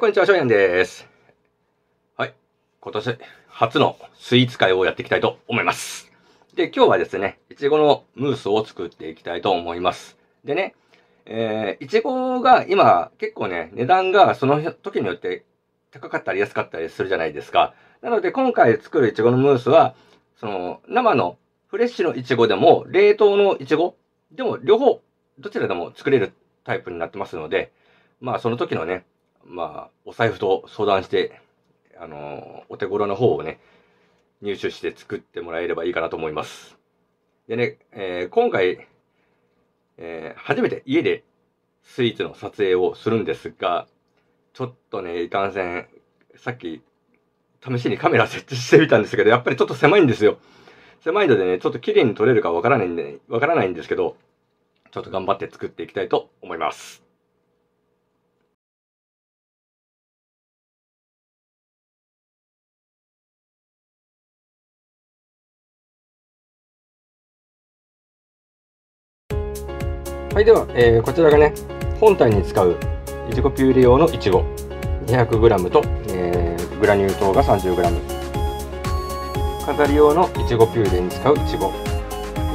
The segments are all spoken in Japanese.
こんにちは、しょうやんです。はい。今年初のスイーツ会をやっていきたいと思います。で、今日はですね、いちごのムースを作っていきたいと思います。でね、えー、いちごが今結構ね、値段がその時によって高かったり安かったりするじゃないですか。なので今回作るいちごのムースは、その生のフレッシュのいちごでも冷凍のいちごでも両方どちらでも作れるタイプになってますので、まあその時のね、まあお財布と相談して、あのお手頃の方をね、入手して作ってもらえればいいかなと思います。でね、えー、今回、えー、初めて家でスイーツの撮影をするんですが、ちょっとね、いかんせん、さっき、試しにカメラ設置してみたんですけど、やっぱりちょっと狭いんですよ。狭いのでね、ちょっと綺麗に撮れるかわからないんで、わからないんですけど、ちょっと頑張って作っていきたいと思います。はい、では、えー、こちらがね、本体に使ういちごピューレ用のいちご。200g と、えー、グラニュー糖が 30g 飾り用のいちごピューレに使ういちご、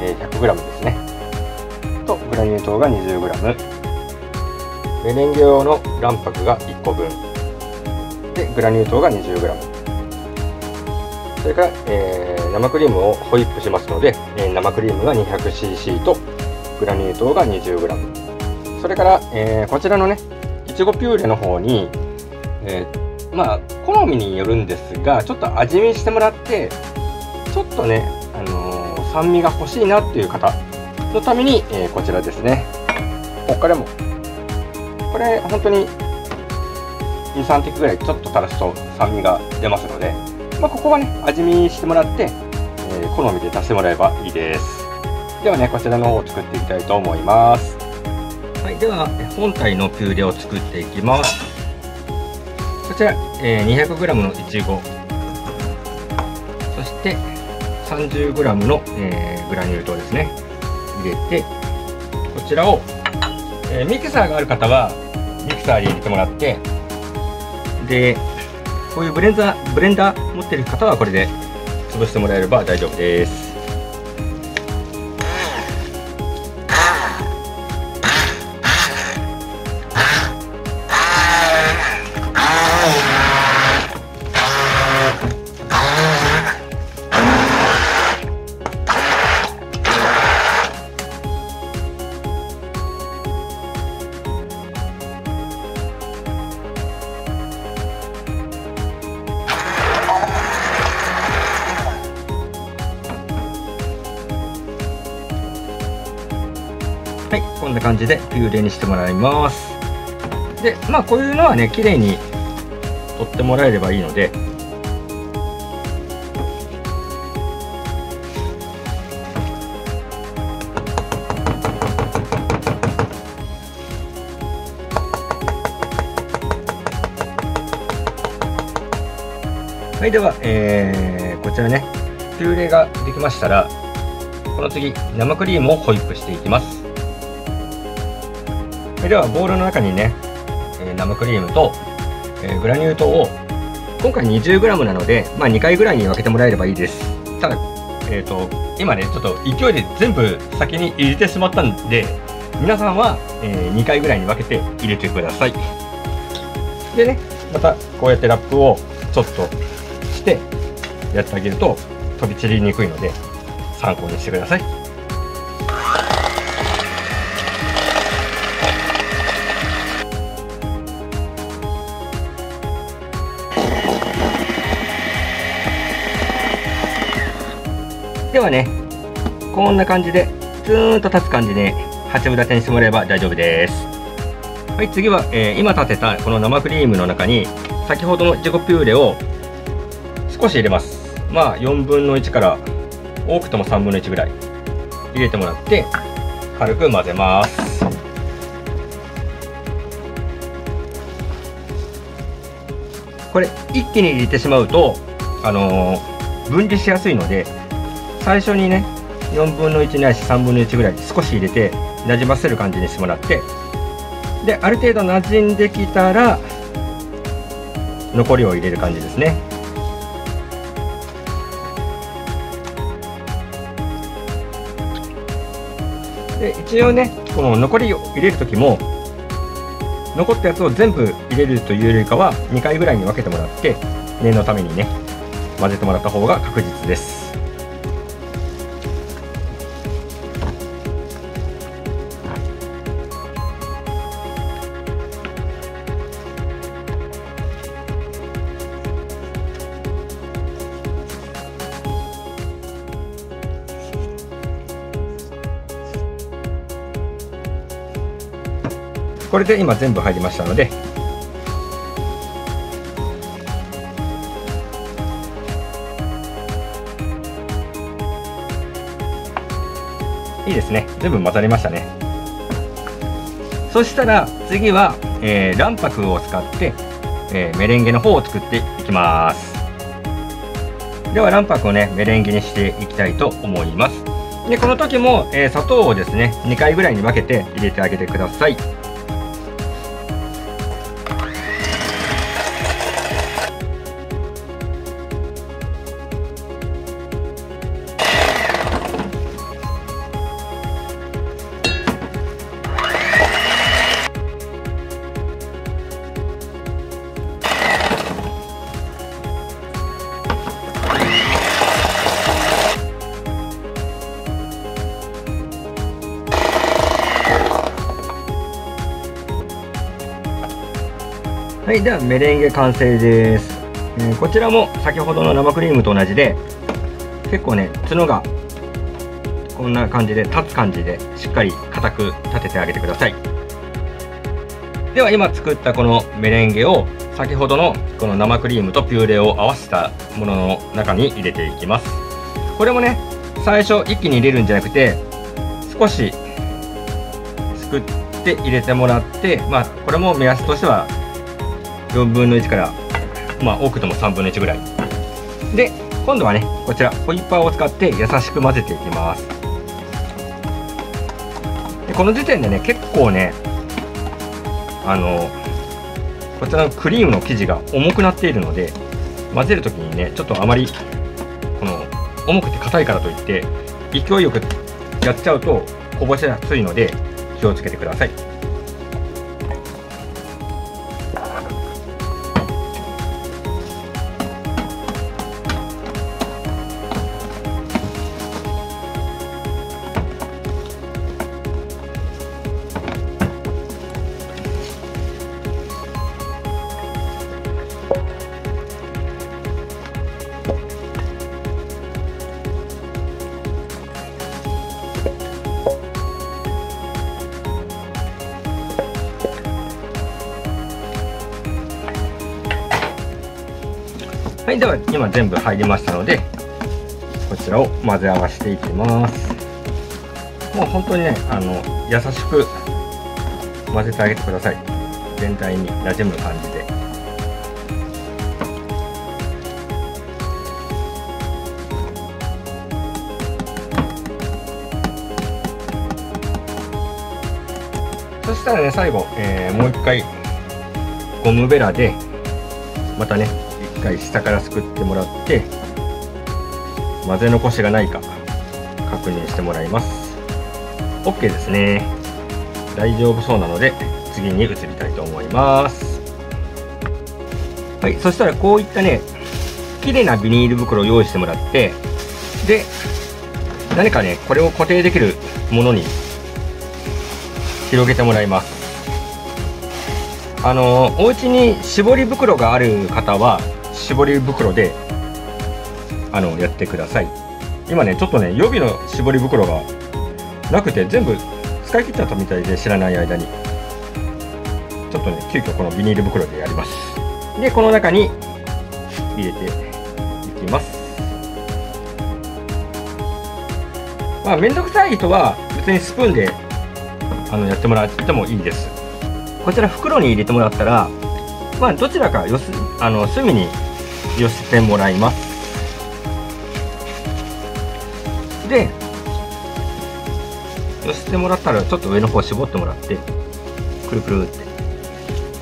えー、100g ですね。とグラニュー糖が 20g メレンゲ用の卵白が1個分でグラニュー糖が 20g それから、えー、生クリームをホイップしますので、えー、生クリームが 200cc とグラニュー糖が 20g それから、えー、こちらのねいちごピューレの方に、えー、まあ好みによるんですがちょっと味見してもらってちょっとね、あのー、酸味が欲しいなっていう方のために、えー、こちらですね。こっからもこれ本当に23滴ぐらいちょっと垂らすと酸味が出ますので、まあ、ここはね味見してもらって、え好みで足してもらえばいいです。ではねこちらの方を作っていきたいと思います。はいでは本体のピューレを作っていきます。こちら、えー、200g のいちごそして 30g の、えー、グラニュー糖ですね。入れてこちらを、えー、ミキサーがある方はミキサーに入れてもらってでこういうブレンダーブレンダー持ってる方はこれで潰してもらえれば大丈夫です。こんな感じでピューレにしてもらいます。でまあこういうのはね綺麗に取ってもらえればいいので。はいでは、えー、こちらね。ピューレができましたらこの次生クリームをホイップしていきます。ではボウルの中にね、え生クリームと、えグラニュー糖を今回 20g なので、まあ、2回ぐらいに分けてもらえればいいです。ただ、えーと、今ねちょっと勢いで全部先に入れてしまったんで皆さんは、え、2回ぐらいに分けて入れてください。でねまたこうやってラップをちょっとしてやってあげると飛び散りにくいので参考にしてください。ではねこんな感じでツーンと立つ感じで8分立てにしてもらえば大丈夫です。はい次は、えー、今立てたこの生クリームの中に先ほどのいちごピューレを少し入れます。まあ4分の1から多くとも3分の1ぐらい入れてもらって軽く混ぜます。これ一気に入れてしまうとあのー、分離しやすいので最初にね4分の1ないし3分の1ぐらい少し入れてなじませる感じにしてもらってである程度なじんできたら残りを入れる感じですね。で一応ねこの残りを入れる時も残ったやつを全部入れるというよりかは2回ぐらいに分けてもらって念のためにね混ぜてもらった方が確実です。これで今全部入りましたので。いいですね。全部混ざりましたね。そしたら次は、えー、卵白を使って、えー、メレンゲの方を作っていきます。では卵白をねメレンゲにしていきたいと思います。でこの時も、えー、砂糖をですね2回ぐらいに分けて入れてあげてください。はいではメレンゲ完成です、えー、こちらも先ほどの生クリームと同じで結構ね角がこんな感じで立つ感じでしっかり硬く立ててあげてください。では今作ったこのメレンゲを先ほどのこの生クリームとピューレを合わせたものの中に入れていきます。これもね最初一気に入れるんじゃなくて少しすくって入れてもらってまあこれも目安としては4分の1からまあ多くても3分の1ぐらい。で今度はねこちらホイッパーを使って優しく混ぜていきます。でこの時点でね結構ねあのこちらのクリームの生地が重くなっているので混ぜる時にねちょっとあまりこの重くて硬いからといって勢いよくやっちゃうとこぼしやすいので気をつけてください。はいでは今全部入りましたのでこちらを混ぜ合わせていきます。もう本当にねあの優しく混ぜてあげてください。全体に馴染む感じで。そしたらね最後、えー、もう一回ゴムベラでまたね回下からすくってもらって混ぜ残しがないか確認してもらいます。OK ですね。大丈夫そうなので次に移りたいと思います。はいそしたらこういったね綺麗なビニール袋を用意してもらってで何かねこれを固定できるものに広げてもらいます。あのお家に絞り袋がある方は絞り袋であのやってください。今ねちょっとね予備の絞り袋がなくて全部使い切っちゃったみたいで知らない間に。ちょっとね急遽このビニール袋でやります。でこの中に入れていきます。まあ面倒くさい人は別にスプーンであのやってもらってもいいです。こちら袋に入れてもらったらまあどちらかよすあの隅に寄せてもらいます。で寄せてもらったらちょっと上の方絞ってもらってくるくるっ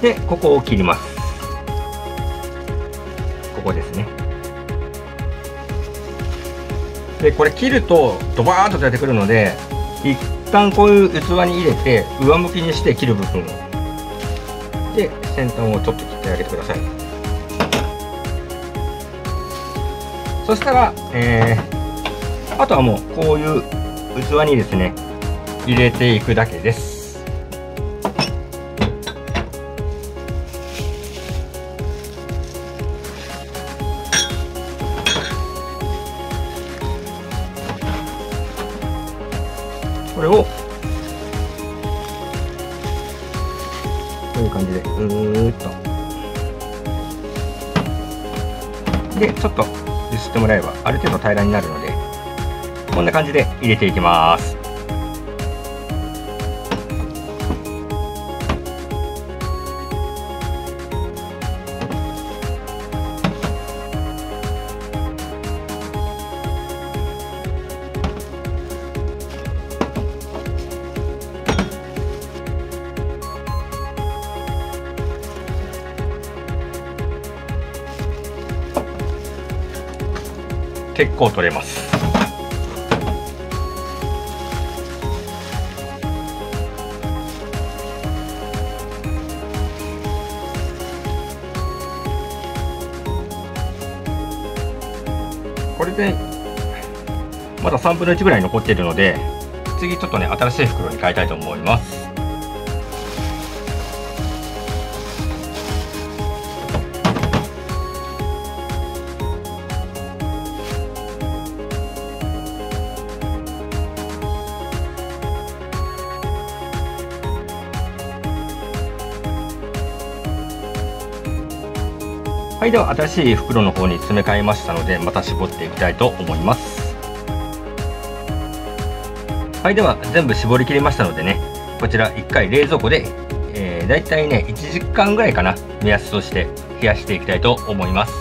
て。でここを切ります。ここですね。でこれ切るとドバーンと出てくるので一旦こういう器に入れて上向きにして切る部分を。で先端をちょっと切ってあげてください。そしたら、えー、あとはもうこういう器にですね入れていくだけです。で入れていきます。結構取れます。これでまだ3分の1ぐらい残っているので次ちょっとね新しい袋に変えたいと思います。はいでは新しい袋の方に詰め替えましたのでまた絞っていきたいと思います。はいでは全部絞り切りましたのでねこちら1回冷蔵庫で、えー、だいたいね1時間ぐらいかな目安として冷やしていきたいと思います。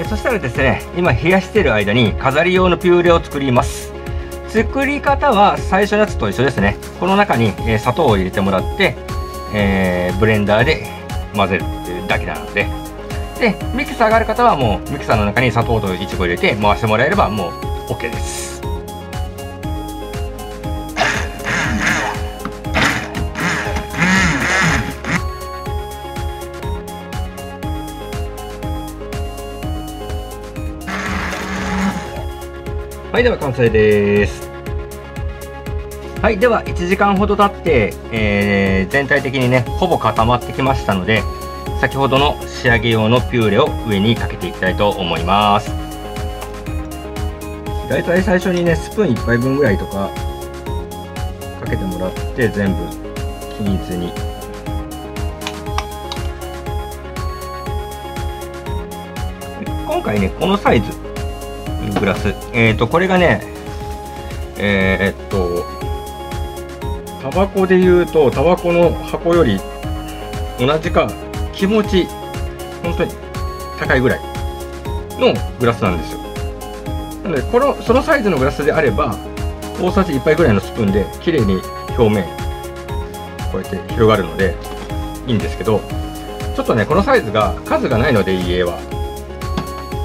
えそしたらですね今冷やしている間に飾り用のピューレを作ります。作り方は最初のやつと一緒ですね。この中に、え砂糖を入れてもらって、えー、ブレンダーで混ぜるっていうだけなので。でミキサーがある方はもうミキサーの中に砂糖といちご入れて回してもらえればもう OK です。はいでは完成です。はいでは1時間ほど経って、えー、全体的にねほぼ固まってきましたので先ほどの仕上げ用のピューレを上にかけていきたいと思います。だいたい最初にねスプーン1杯分ぐらいとかかけてもらって全部均一に。今回ねこのサイズグラス。えっ、ー、とこれがねえー、っとタバコで言うとタバコの箱より同じか気持ち本当に高いぐらいのグラスなんですよ。なのでこのそのサイズのグラスであれば大さじ1杯ぐらいのスプーンで綺麗に表面こうやって広がるのでいいんですけどちょっとねこのサイズが数がないので家は。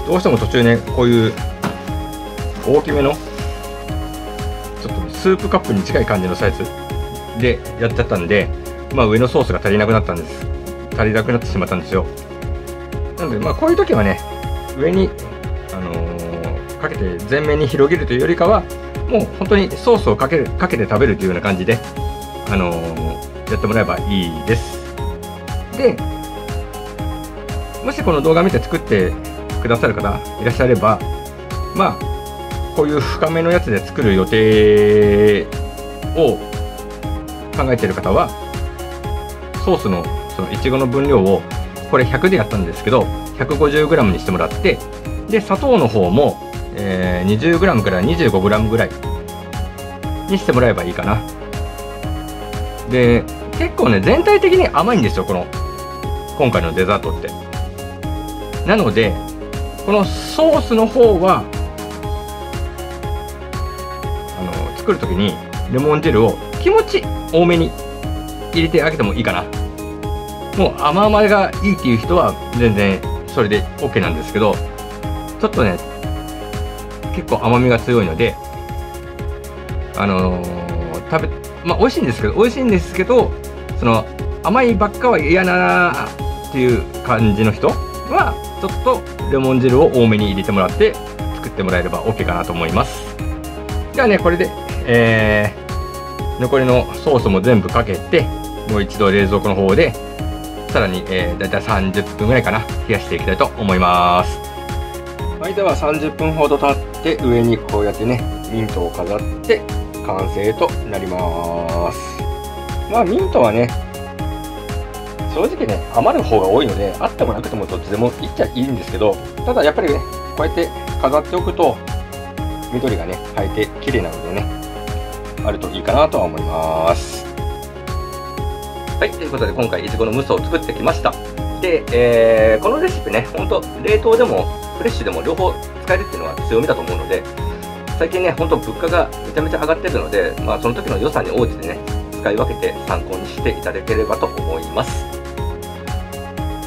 どうしても途中ねこういう大きめのちょっとスープカップに近い感じのサイズでやっちゃったんでまあ上のソースが足りなくなったんです。足りなくなってしまったんですよ。なのでまあこういう時はね上に、あのー、かけて全面に広げるというよりかはもう本当にソースをかけるかけて食べるというような感じで、あのー、やってもらえばいいです。でもしこの動画見て作ってくださる方いらっしゃればまあこういう深めのやつで作る予定を考えてる方はソースのそのいちごの分量をこれ100でやったんですけど 150g にしてもらってで砂糖の方も、えー、20g から 25g ぐらいにしてもらえばいいかな。で結構ね全体的に甘いんですよこの今回のデザートって。なのでこのソースの方はあの作る時にレモン汁を気持ち多めに入れてあげてもいいかな。もう甘々がいいっていう人は全然それで OK なんですけどちょっとね、結構甘みが強いので、あのー、食べ、まあ美味しいんですけど、美味しいんですけど、その甘いばっかは嫌なっていう感じの人は、ちょっとレモン汁を多めに入れてもらって作ってもらえれば OK かなと思います。ではね、これで、えー、残りのソースも全部かけて、もう一度冷蔵庫の方で、さらに、えー、だいたい30分ぐらいかな、冷やしていきたいと思います。はい、では30分ほど経って上にこうやってね、ミントを飾って完成となります。まあミントはね、正直ね、余る方が多いので、あってもなくてもどっちでもいっちゃいいんですけど、ただやっぱりね、こうやって飾っておくと、緑がね、生えて綺麗なのでね、あるといいかなとは思います。はい、ということで今回いちごのムスを作ってきました。で、えー、このレシピね、ほんと冷凍でもフレッシュでも両方使えるっていうのは強みだと思うので、最近ね、ほんと物価がめちゃめちゃ上がってるので、まあその時の予算に応じてね、使い分けて参考にしていただければと思います。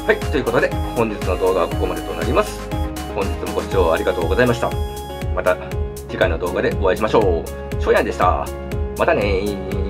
はい、ということで本日の動画はここまでとなります。本日もご視聴ありがとうございました。また次回の動画でお会いしましょう。しょうやんでした。またね